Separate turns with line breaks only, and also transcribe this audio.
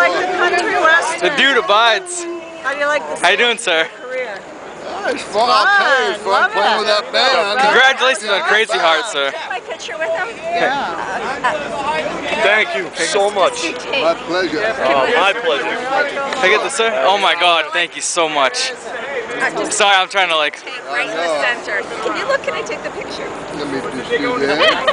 like the country western?
The dude abides.
How do you like this?
How you doing, sir?
career?
Yeah, it's fun. I'll tell you,
Fun, love
playing
it.
with that band.
Congratulations on Crazy Heart, sir.
my picture with him? Yeah.
Thank you so much.
My pleasure.
Uh, my pleasure.
Can I get this, sir? Oh my God, thank you so much. Sorry, I'm trying to like.
Right in the center. Can you look? Can I take the picture?
Let me just do that.